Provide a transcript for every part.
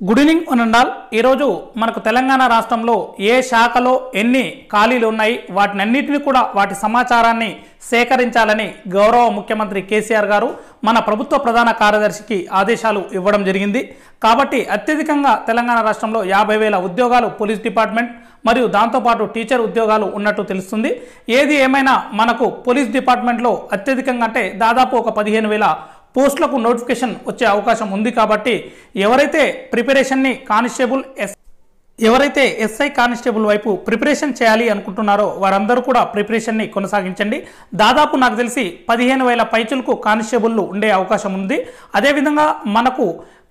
Good evening అనండాల్. ఈరోజు మనకు తెలంగాణ రాష్ట్రంలో ఏ శాఖలో ఎన్ని ఖాళీలు ఉన్నాయి వాటిని అన్నిటిని కూడా వాటి సమాచారాన్ని సేకరించాలని గౌరవ ముఖ్యమంత్రి కేసీఆర్ గారు మన ప్రభుత్వ ప్రధాన కార్యదర్శికి ఆదేశాలు ఇవ్వడం జరిగింది. కాబట్టి అత్యధికంగా తెలంగాణ రాష్ట్రంలో యాభై వేల ఉద్యోగాలు పోలీస్ డిపార్ట్మెంట్ మరియు దాంతోపాటు టీచర్ ఉద్యోగాలు ఉన్నట్టు తెలుస్తుంది. ఏది ఏమైనా మనకు పోలీస్ డిపార్ట్మెంట్లో అత్యధికంగా అంటే దాదాపు ఒక పదిహేను వేల పోస్టులకు నోటిఫికేషన్ వచ్చే అవకాశం ఉంది కాబట్టి ఎవరైతే ప్రిపరేషన్ని కానిస్టేబుల్ ఎస్ ఎవరైతే ఎస్ఐ కానిస్టేబుల్ వైపు ప్రిపరేషన్ చేయాలి అనుకుంటున్నారో వారందరూ కూడా ప్రిపరేషన్ని కొనసాగించండి. దాదాపు నాకు తెలిసి పదిహేను వేల పైచులకు కానిస్టేబుల్లు ఉండే అవకాశం ఉంది. అదేవిధంగా మనకు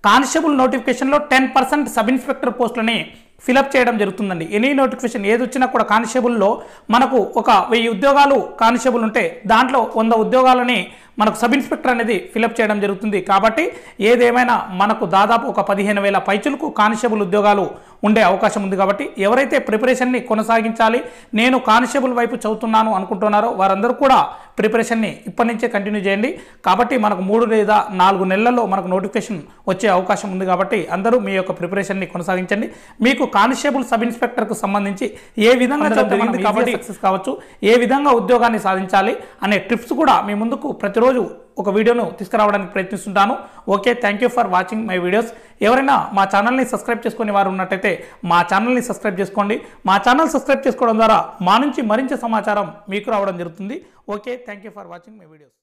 కానిస్టేబుల్ నోటిఫికేషన్లో టెన్ పర్సెంట్ సబ్ ఇన్స్పెక్టర్ పోస్టులని ఫిలప్ చేయడం జరుగుతుందండి. ఎనీ నోటిఫికేషన్ ఏది వచ్చినా కూడా కానిస్టేబుల్లో మనకు ఒక వెయ్యి ఉద్యోగాలు కానిస్టేబుల్ ఉంటే దాంట్లో వంద ఉద్యోగాలని మనకు సబ్ ఇన్స్పెక్టర్ అనేది ఫిలప్ చేయడం జరుగుతుంది. కాబట్టి ఏదేమైనా మనకు దాదాపు ఒక పదిహేను వేల పైచులకు కానిస్టేబుల్ ఉద్యోగాలు ఉండే అవకాశం ఉంది కాబట్టి ఎవరైతే ప్రిపరేషన్ని కొనసాగించాలి నేను కానిస్టేబుల్ వైపు చదువుతున్నాను అనుకుంటున్నారో వారందరూ కూడా ప్రిపరేషన్ని ఇప్పటి నుంచే కంటిన్యూ చేయండి. కాబట్టి మనకు మూడు లేదా నాలుగు నెలల్లో మనకు నోటిఫికేషన్ వచ్చే అవకాశం ఉంది కాబట్టి అందరూ మీ యొక్క ప్రిపరేషన్ని కొనసాగించండి. మీకు కానిస్టేబుల్ సబ్ ఇన్స్పెక్టర్కు సంబంధించి ఏ విధంగా జరిగింది కాబట్టి సక్సెస్ కావచ్చు ఏ విధంగా ఉద్యోగాన్ని సాధించాలి అనే ట్రిప్స్ కూడా మీ ముందుకు ప్రతిరోజు ఒక వీడియోను తీసుకురావడానికి ప్రయత్నిస్తుంటాను. Okay thank you for watching my videos ఎవరైనా మా ఛానల్ని సబ్స్క్రైబ్ చేసుకునే వారు ఉన్నట్టయితే మా ఛానల్ని సబ్స్క్రైబ్ చేసుకోండి. మా ఛానల్ సబ్స్క్రైబ్ చేసుకోవడం ద్వారా మా నుంచి మరింత సమాచారం మీకు రావడం జరుగుతుంది. Okay thank you for watching my videos